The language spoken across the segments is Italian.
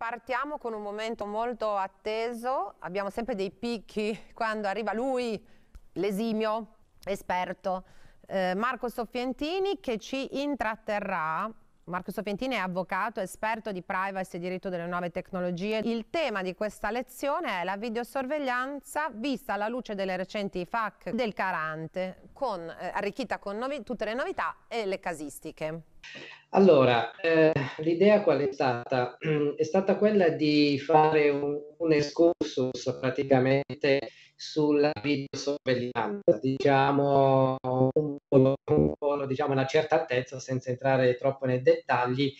partiamo con un momento molto atteso, abbiamo sempre dei picchi quando arriva lui, l'esimio, esperto, eh, Marco Soffientini che ci intratterrà Marco Soffientini è avvocato, esperto di privacy e diritto delle nuove tecnologie. Il tema di questa lezione è la videosorveglianza vista alla luce delle recenti FAC del Carante, con, eh, arricchita con tutte le novità e le casistiche. Allora, eh, l'idea qual è stata? È stata quella di fare un, un excursus praticamente sulla videosorveglianza, diciamo un po', un po', diciamo una certa altezza senza entrare troppo nei dettagli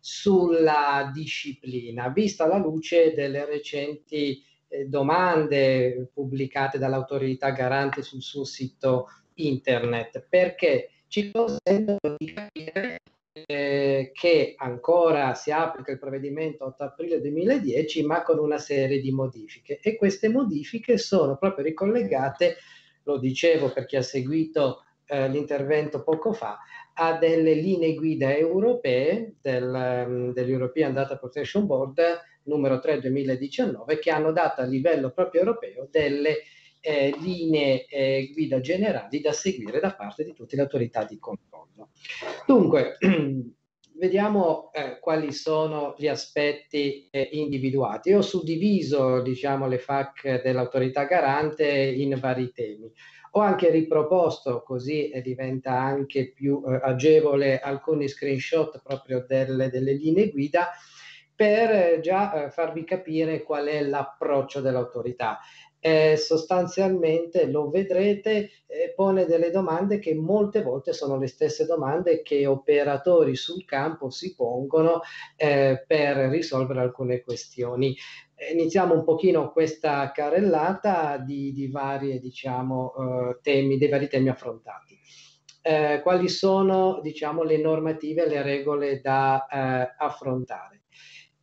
sulla disciplina, vista la luce delle recenti eh, domande pubblicate dall'autorità garante sul suo sito internet, perché ci consentono di capire eh, che ancora si applica il provvedimento 8 aprile 2010, ma con una serie di modifiche. E queste modifiche sono proprio ricollegate, lo dicevo per chi ha seguito eh, l'intervento poco fa, a delle linee guida europee del, um, dell'European Data Protection Board numero 3 2019 che hanno dato a livello proprio europeo delle eh, linee eh, guida generali da seguire da parte di tutte le autorità di controllo. Dunque, vediamo eh, quali sono gli aspetti eh, individuati. Io ho suddiviso diciamo, le FAC dell'autorità garante in vari temi. Ho anche riproposto, così diventa anche più eh, agevole, alcuni screenshot proprio delle, delle linee guida per eh, già farvi capire qual è l'approccio dell'autorità eh, sostanzialmente lo vedrete, eh, pone delle domande che molte volte sono le stesse domande che operatori sul campo si pongono eh, per risolvere alcune questioni. Iniziamo un pochino questa carrellata di, di varie, diciamo, eh, temi, dei vari temi affrontati. Eh, quali sono, diciamo, le normative, le regole da eh, affrontare?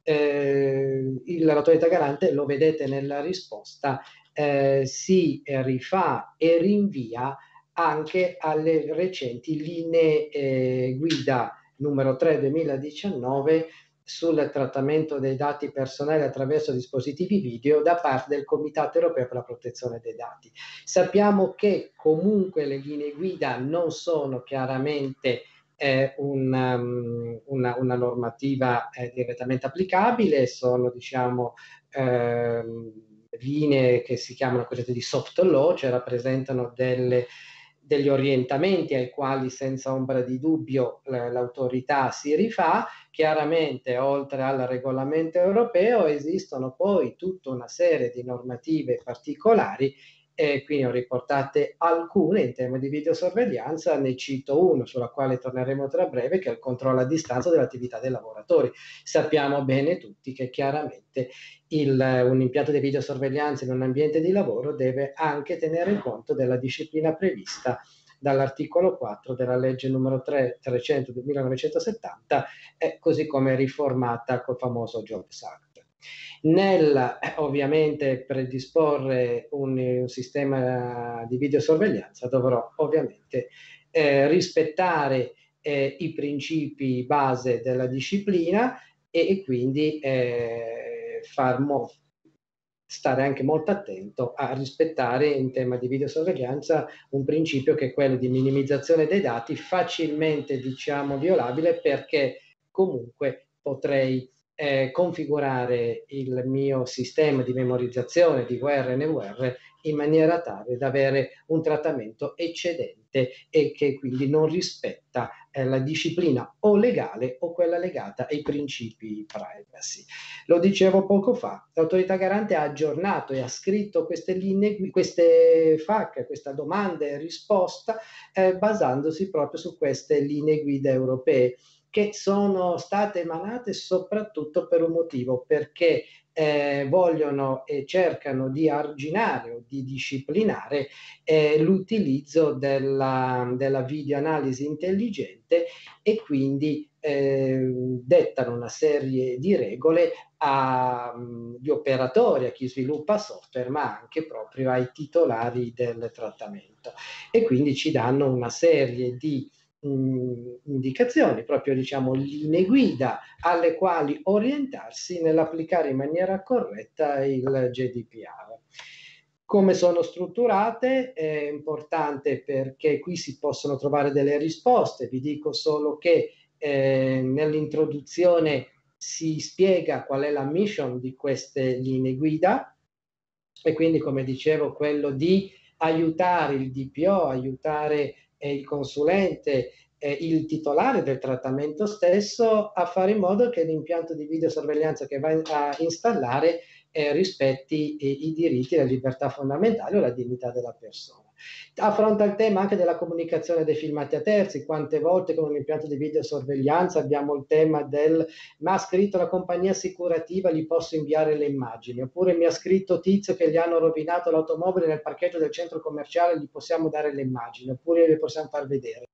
l'autorità garante, lo vedete nella risposta, eh, si rifà e rinvia anche alle recenti linee eh, guida numero 3 2019 sul trattamento dei dati personali attraverso dispositivi video da parte del Comitato europeo per la protezione dei dati. Sappiamo che comunque le linee guida non sono chiaramente eh, un, um, una, una, normativa eh, direttamente applicabile, sono diciamo ehm, linee che si chiamano cosiddette di soft law, cioè rappresentano delle, degli orientamenti ai quali senza ombra di dubbio l'autorità si rifà. Chiaramente, oltre al regolamento europeo, esistono poi tutta una serie di normative particolari e qui ne ho riportate alcune in tema di videosorveglianza, ne cito uno sulla quale torneremo tra breve, che è il controllo a distanza dell'attività dei lavoratori. Sappiamo bene tutti che chiaramente il, un impianto di videosorveglianza in un ambiente di lavoro deve anche tenere conto della disciplina prevista dall'articolo 4 della legge numero 3, 300 del 1970, eh, così come riformata col famoso Jobs Act nel eh, ovviamente predisporre un, un, sistema di videosorveglianza dovrò ovviamente eh, rispettare eh, i principi base della disciplina e, e quindi eh, far mo- stare anche molto attento a rispettare in tema di videosorveglianza un principio che è quello di minimizzazione dei dati facilmente diciamo violabile perché comunque potrei eh, configurare il mio sistema di memorizzazione di VR e NVR in maniera tale da avere un trattamento eccedente e che quindi non rispetta eh, la disciplina o legale o quella legata ai principi privacy. Lo dicevo poco fa, l'autorità garante ha aggiornato e ha scritto queste linee, queste FAC, questa domanda e risposta eh, basandosi proprio su queste linee guida europee che sono state emanate soprattutto per un motivo, perché eh, vogliono e cercano di arginare o di disciplinare eh, l'utilizzo della, della videoanalisi intelligente e quindi eh, dettano una serie di regole agli operatori, a chi sviluppa software, ma anche proprio ai titolari del trattamento. E quindi ci danno una serie di mh, indicazioni, proprio diciamo linee guida alle quali orientarsi nell'applicare in maniera corretta il GDPR. Come sono strutturate è importante perché qui si possono trovare delle risposte, vi dico solo che eh, nell'introduzione si spiega qual è la mission di queste linee guida e quindi come dicevo quello di aiutare il DPO, aiutare eh, il consulente, eh, il titolare del trattamento stesso a fare in modo che l'impianto di videosorveglianza che va a installare eh, rispetti eh, i diritti e le libertà fondamentali o la dignità della persona. Affronta il tema anche della comunicazione dei filmati a terzi. Quante volte con un impianto di videosorveglianza abbiamo il tema del ma ha scritto la compagnia assicurativa, gli posso inviare le immagini, oppure mi ha scritto tizio che gli hanno rovinato l'automobile nel parcheggio del centro commerciale, gli possiamo dare le immagini, oppure le possiamo far vedere.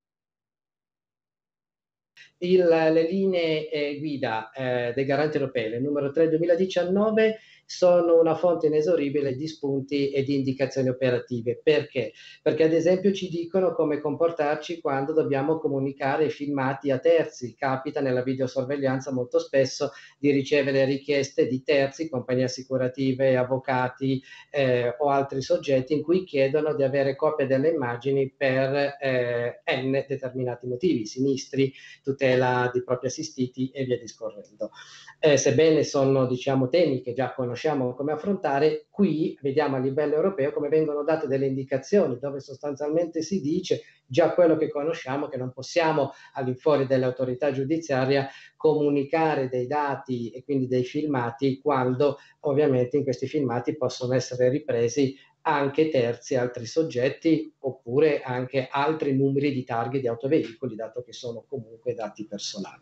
Il, le linee eh, guida eh, dei garanti europei, numero 3 2019, sono una fonte inesauribile di spunti e di indicazioni operative. Perché? Perché ad esempio ci dicono come comportarci quando dobbiamo comunicare filmati a terzi. Capita nella videosorveglianza molto spesso di ricevere richieste di terzi, compagnie assicurative, avvocati eh, o altri soggetti in cui chiedono di avere copie delle immagini per eh, n determinati motivi, sinistri, tutela di propri assistiti e via discorrendo. Eh, sebbene sono diciamo, temi che già conosciamo come affrontare, qui vediamo a livello europeo come vengono date delle indicazioni dove sostanzialmente si dice già quello che conosciamo che non possiamo all'infuori dell'autorità giudiziaria comunicare dei dati e quindi dei filmati quando ovviamente in questi filmati possono essere ripresi anche terzi, altri soggetti oppure anche altri numeri di targhe di autoveicoli, dato che sono comunque dati personali.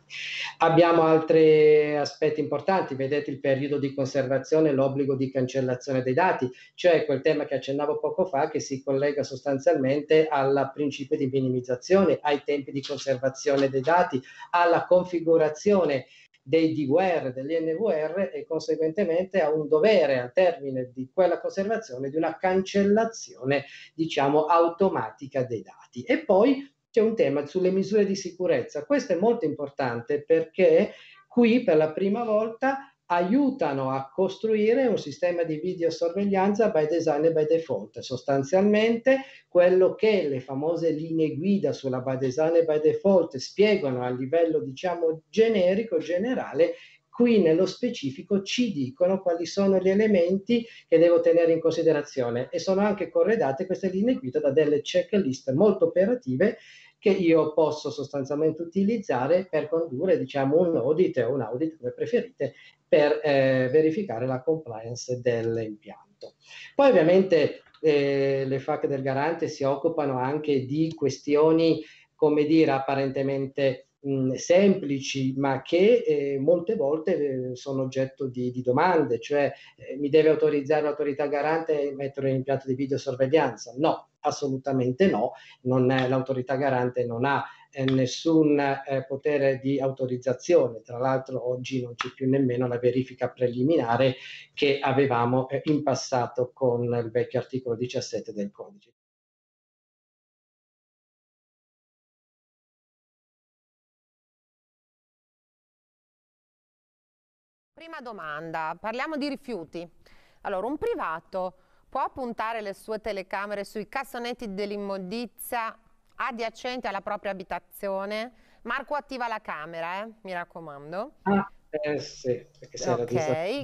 Abbiamo altri aspetti importanti, vedete il periodo di conservazione, l'obbligo di cancellazione dei dati, cioè quel tema che accennavo poco fa che si collega sostanzialmente al principio di minimizzazione, ai tempi di conservazione dei dati, alla configurazione dei DVR, degli NVR e conseguentemente ha un dovere al termine di quella conservazione di una cancellazione, diciamo, automatica dei dati. E poi c'è un tema sulle misure di sicurezza. Questo è molto importante perché qui per la prima volta aiutano a costruire un sistema di videosorveglianza by design e by default. Sostanzialmente quello che le famose linee guida sulla by design e by default spiegano a livello diciamo generico, generale, qui nello specifico ci dicono quali sono gli elementi che devo tenere in considerazione e sono anche corredate queste linee guida da delle checklist molto operative che io posso sostanzialmente utilizzare per condurre diciamo un audit o un audit come preferite per eh, verificare la compliance dell'impianto. Poi ovviamente eh, le FAC del garante si occupano anche di questioni, come dire, apparentemente semplici, ma che eh, molte volte eh, sono oggetto di, di domande, cioè eh, mi deve autorizzare l'autorità garante a mettere un impianto di videosorveglianza? No, assolutamente no, l'autorità garante non ha eh, nessun eh, potere di autorizzazione. Tra l'altro oggi non c'è più nemmeno la verifica preliminare che avevamo eh, in passato con il vecchio articolo 17 del codice. Prima domanda, parliamo di rifiuti. Allora, un privato può puntare le sue telecamere sui cassonetti dell'immondizia adiacente alla propria abitazione. Marco attiva la camera, eh? mi raccomando. Ah, eh sì, perché se okay.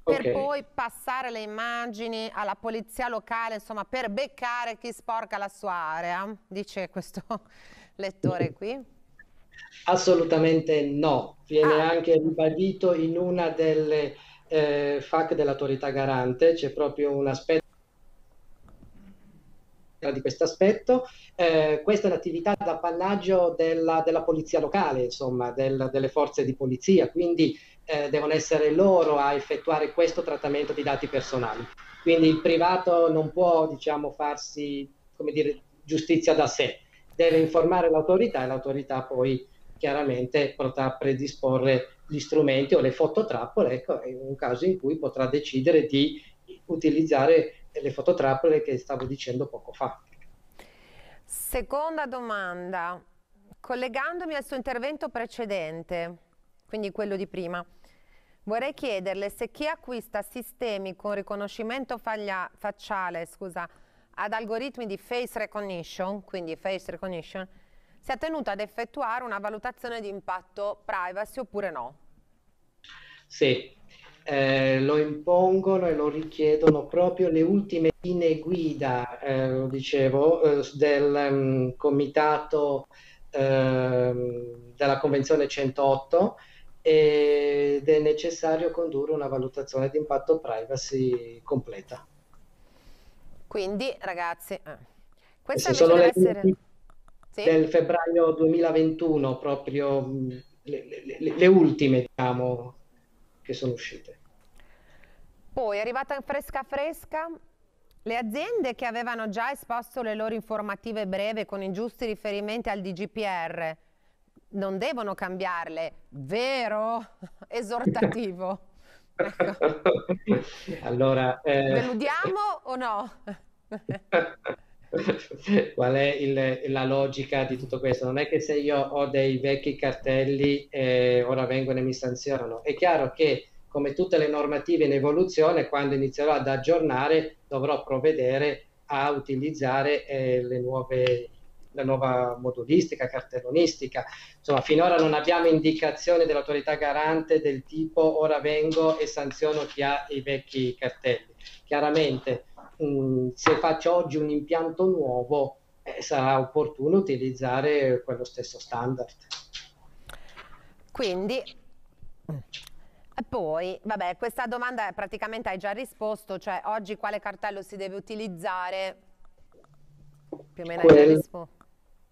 Per okay. poi passare le immagini alla polizia locale, insomma, per beccare chi sporca la sua area, dice questo lettore qui. Assolutamente no, viene ah. anche ribadito in una delle eh, FAC dell'autorità garante, c'è proprio un aspetto di questo aspetto. Eh, questa è un'attività d'appannaggio della, della polizia locale, insomma, del, delle forze di polizia, quindi eh, devono essere loro a effettuare questo trattamento di dati personali. Quindi il privato non può, diciamo, farsi, come dire, giustizia da sé, deve informare l'autorità e l'autorità poi chiaramente potrà predisporre gli strumenti o le fototrappole, ecco, è un caso in cui potrà decidere di utilizzare le fototrappole che stavo dicendo poco fa. Seconda domanda, collegandomi al suo intervento precedente, quindi quello di prima, vorrei chiederle se chi acquista sistemi con riconoscimento faglia, facciale scusa, ad algoritmi di face recognition, quindi face recognition, sia tenuto ad effettuare una valutazione di impatto privacy oppure no. Sì, eh, lo impongono e lo richiedono proprio le ultime linee guida, eh, lo dicevo, eh, del um, comitato ehm, della Convenzione 108 ed è necessario condurre una valutazione di impatto privacy completa. Quindi, ragazzi, eh, questa sono le essere... sì? del febbraio 2021, proprio mm, le, le, le ultime, diciamo, che sono uscite. Poi è arrivata fresca fresca le aziende che avevano già esposto le loro informative breve con i giusti riferimenti al DGPR non devono cambiarle, vero? Esortativo. ecco. Allora, eh... Deludiamo o no? Qual è il, la logica di tutto questo? Non è che se io ho dei vecchi cartelli e ora vengono e mi sanzionano. È chiaro che come tutte le normative in evoluzione, quando inizierò ad aggiornare dovrò provvedere a utilizzare eh, le nuove la nuova modulistica, cartellonistica. Insomma, finora non abbiamo indicazione dell'autorità garante del tipo ora vengo e sanziono chi ha i vecchi cartelli. Chiaramente mm, se faccio oggi un impianto nuovo eh, sarà opportuno utilizzare quello stesso standard. Quindi poi, vabbè, questa domanda praticamente hai già risposto, cioè oggi quale cartello si deve utilizzare? Più o meno Quel... hai già risposto.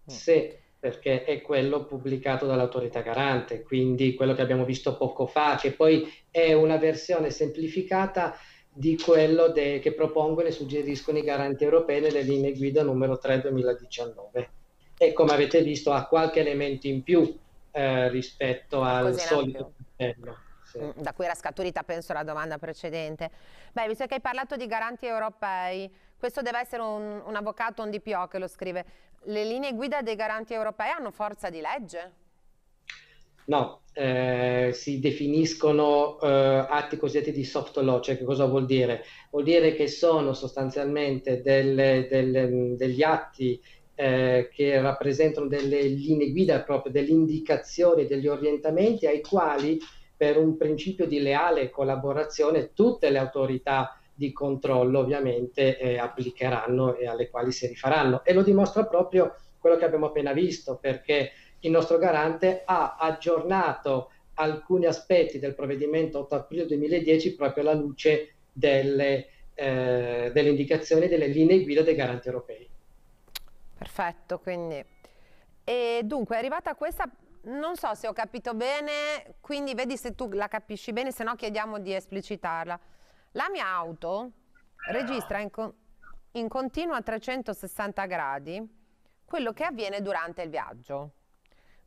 Sì, perché è quello pubblicato dall'autorità garante, quindi quello che abbiamo visto poco fa, che poi è una versione semplificata di quello de- che propongono e suggeriscono i garanti europei nelle linee guida numero 3 2019. E come avete visto ha qualche elemento in più eh, rispetto al solito cartello. Sì. Mm, da cui era scaturita, penso, la domanda precedente. Beh, visto che hai parlato di garanti europei, questo deve essere un, un avvocato, un DPO che lo scrive. Le linee guida dei garanti europei hanno forza di legge? No, eh, si definiscono eh, atti cosiddetti di soft law, cioè che cosa vuol dire? Vuol dire che sono sostanzialmente delle, delle, degli atti eh, che rappresentano delle linee guida, proprio delle indicazioni, degli orientamenti ai quali per un principio di leale collaborazione tutte le autorità di controllo ovviamente eh, applicheranno e alle quali si rifaranno. E lo dimostra proprio quello che abbiamo appena visto, perché il nostro garante ha aggiornato alcuni aspetti del provvedimento 8 aprile 2010 proprio alla luce delle, eh, delle indicazioni delle linee guida dei garanti europei. Perfetto, quindi... E dunque è arrivata questa non so se ho capito bene, quindi vedi se tu la capisci bene, se no chiediamo di esplicitarla. La mia auto registra in, con in continuo a 360 gradi quello che avviene durante il viaggio.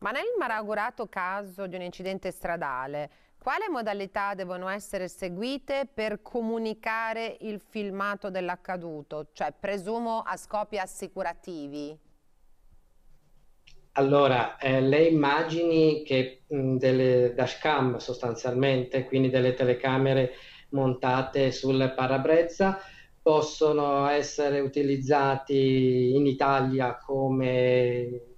Ma nel malaugurato caso di un incidente stradale, quale modalità devono essere seguite per comunicare il filmato dell'accaduto? Cioè, presumo a scopi assicurativi. Allora, eh, le immagini che, mh, delle dashcam sostanzialmente, quindi delle telecamere montate sul parabrezza, possono essere utilizzati in Italia come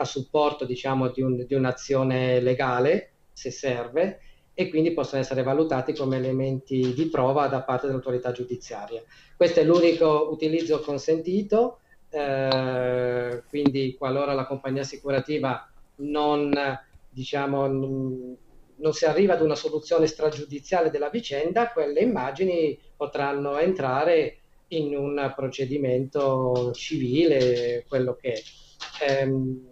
a supporto diciamo, di, un, di un'azione legale, se serve, e quindi possono essere valutati come elementi di prova da parte dell'autorità giudiziaria. Questo è l'unico utilizzo consentito eh, quindi qualora la compagnia assicurativa non, diciamo, non, si arriva ad una soluzione stragiudiziale della vicenda, quelle immagini potranno entrare in un procedimento civile, quello che è. Eh,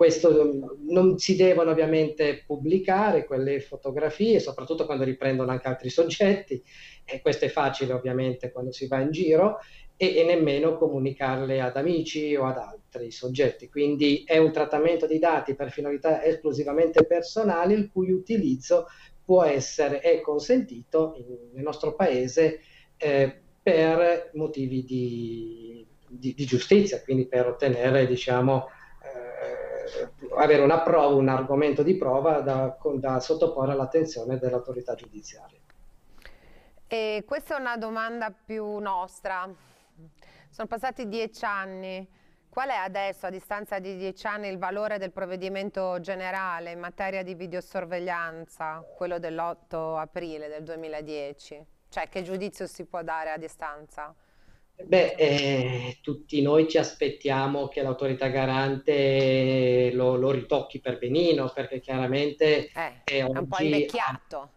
questo non si devono ovviamente pubblicare quelle fotografie, soprattutto quando riprendono anche altri soggetti, e questo è facile ovviamente quando si va in giro, e, e, nemmeno comunicarle ad amici o ad altri soggetti. Quindi è un trattamento di dati per finalità esclusivamente personali il cui utilizzo può essere è consentito in, nel nostro paese eh, per motivi di, di, di, giustizia, quindi per ottenere diciamo, avere una prova, un argomento di prova da, da sottoporre all'attenzione dell'autorità giudiziaria. E questa è una domanda più nostra. Sono passati dieci anni. Qual è adesso, a distanza di dieci anni, il valore del provvedimento generale in materia di videosorveglianza, quello dell'8 aprile del 2010? Cioè, che giudizio si può dare a distanza? Beh, eh, tutti noi ci aspettiamo che l'autorità garante lo, lo ritocchi per benino, perché chiaramente eh, è un po' invecchiato.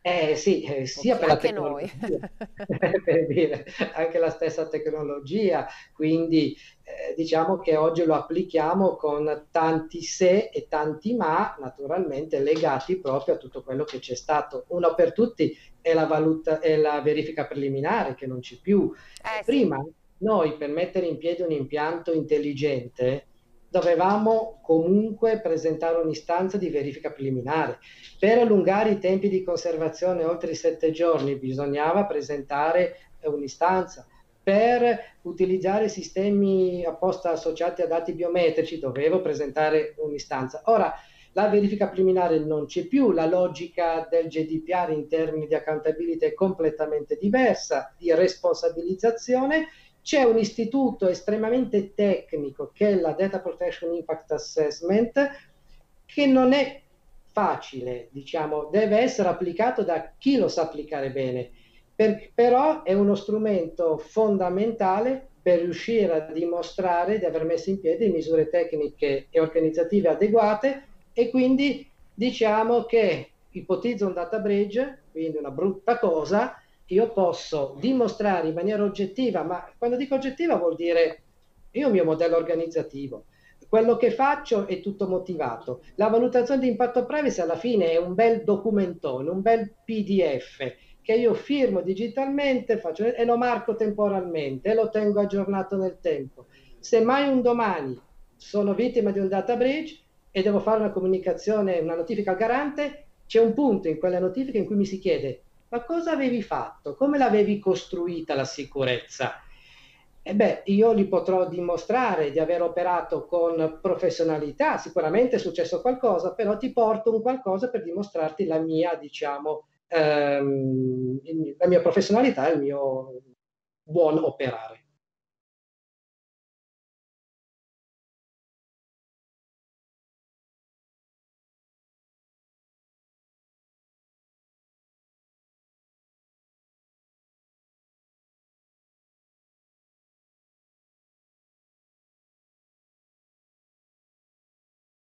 Eh sì, eh, sia per la tecnologia, per dire, anche la stessa tecnologia, quindi eh, diciamo che oggi lo applichiamo con tanti se e tanti ma, naturalmente legati proprio a tutto quello che c'è stato. Uno per tutti è la, valuta, è la verifica preliminare che non c'è più. Eh, Prima sì. noi per mettere in piedi un impianto intelligente dovevamo comunque presentare un'istanza di verifica preliminare. Per allungare i tempi di conservazione oltre i sette giorni bisognava presentare un'istanza. Per utilizzare sistemi apposta associati a dati biometrici dovevo presentare un'istanza. Ora, la verifica preliminare non c'è più, la logica del GDPR in termini di accountability è completamente diversa, di responsabilizzazione c'è un istituto estremamente tecnico che è la Data Protection Impact Assessment che non è facile, diciamo, deve essere applicato da chi lo sa applicare bene, per, però è uno strumento fondamentale per riuscire a dimostrare di aver messo in piedi misure tecniche e organizzative adeguate e quindi diciamo che ipotizzo un data bridge, quindi una brutta cosa, io posso dimostrare in maniera oggettiva, ma quando dico oggettiva vuol dire io il mio modello organizzativo, quello che faccio è tutto motivato. La valutazione di impatto privacy alla fine è un bel documentone, un bel PDF che io firmo digitalmente faccio, e lo marco temporalmente e lo tengo aggiornato nel tempo. Se mai un domani sono vittima di un data breach e devo fare una comunicazione, una notifica al garante, c'è un punto in quella notifica in cui mi si chiede ma cosa avevi fatto? Come l'avevi costruita la sicurezza? E beh, io li potrò dimostrare di aver operato con professionalità, sicuramente è successo qualcosa, però ti porto un qualcosa per dimostrarti la mia, diciamo, ehm, la mia professionalità e il mio buon operare.